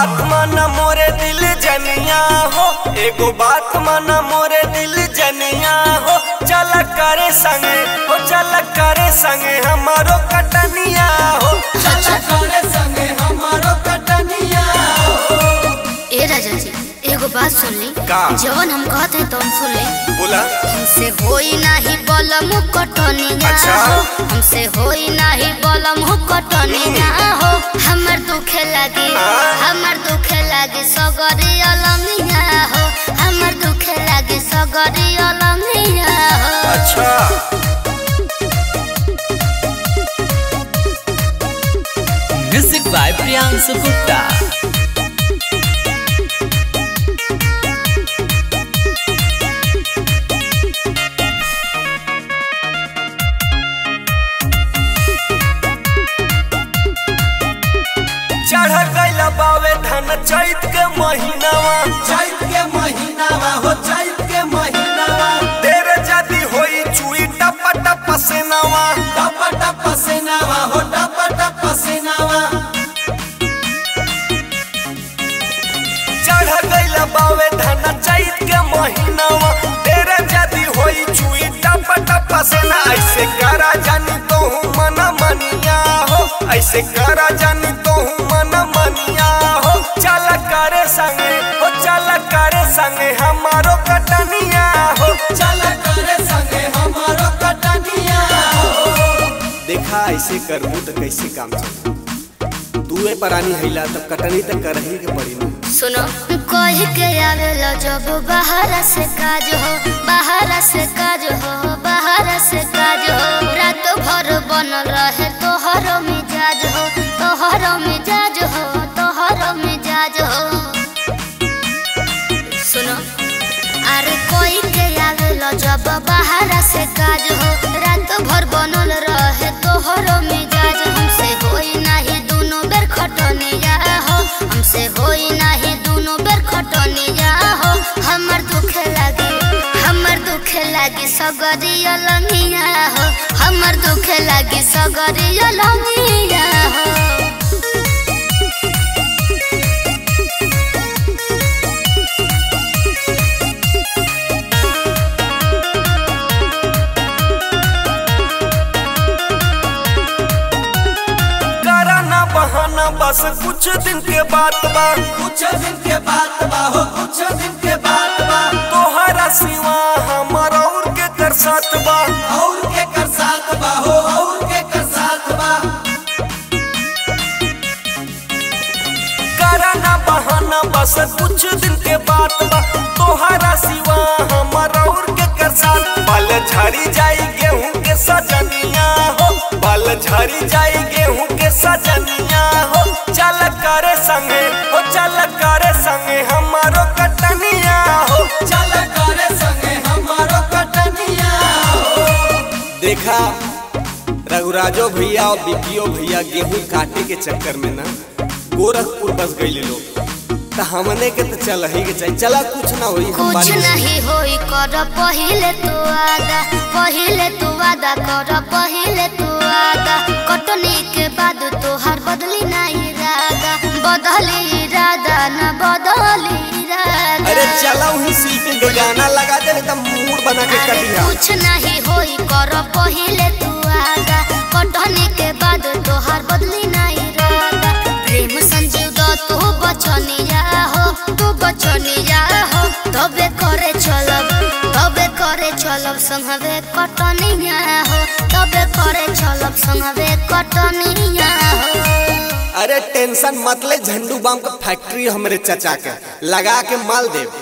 बात माना मोरे दिल जनिया हो, एगो बात माना मोरे दिल जनिया हो। चल करे संगे, हो चल करे संगे, हमारो कटनिया हो। चल करे संगे। का? जवन हम कहते हैं तो हम सुन बोला। हमसे होई नाही बलम कटनिया अच्छा। हो हमसे होई नाही बलम कटनिया हो हमर दुखे लागी। हमर दुखे लागी सगरी अलमिया हो हमर दुखे लागी सगरी अलमिया हो अच्छा। म्यूज़िक बाय प्रियांशु गुप्ता चढ़ गइल बावे धन चैत के महीनावा। चैत के महीनावा हो चैत के महीनावा। तेरे जदी होई चुई टप टप सेनावा टप टप सेनावा हो टप टप सेनावा चढ़ गइल बावे धन चैत के महीनावा। तेरे जदी होई चुई टप टप सेना ऐसे करा जानी तो हूँ मन मनिया हो। ऐसे करा जानी तो हूँ करे संगे हो चल करे संगे हमारो कटनिया हो। चल करे संगे हमारो कटनिया हो। देखा ऐसे करबू तो कैसे काम चल तू परानी हैला तब कटनी तक करही के पड़ी सुनो कह के आवेला जब बाहर से काज हो। से काज हो, रात भर बनल रहे, तोहर मिजाज हमसे होई नाही, दोनों बेर खटनिया हो हमसे होई नाही, दोनों बेर खटनिया हो हमर दुखे लागी, हमर दुखे लागी सगरी अलंगिया हो। हमर दुखे लागी सगरी अलंगिया हो। बहाना बस कुछ दिन के बात बा। कुछ दिन के बात बा हो कुछ दिन के बात बा। तोहरा सिवा हमर और के कर साथ बा। और के कर साथ बा हो और के कर साथ बा। करा ना बहाना बस कुछ दिन के बात बा। तोहरा सिवा हमर और के कर साथ बाल झड़ी जाई गेहूँ के सजनिया हो बाल झड़ी जाई रघुराजो भैया और बिपियो भैया गेहूँ काटे के चक्कर में ना गोरखपुर बस गई लोग। तो हमने के तो चल ही के चाहिए चला कुछ ना होई हम कुछ नहीं होई कर पहिले तू आदा पहिले तू आदा कर पहिले तू आदा कटनी के बाद तोहर बदली नहीं इरादा बदली इरादा न बदली इरादा अरे चला वही शिल्पी के गाना लगा दे एकदम मूड बना के अरे कटिया कुछ नहीं होई कर पहिले तू संगवे कटनिया हो, तबे करे संगवे कटनिया हो। अरे टेंशन मत ले, झंडू बम का फैक्ट्री हमरे चाचा के, लगा के माल देव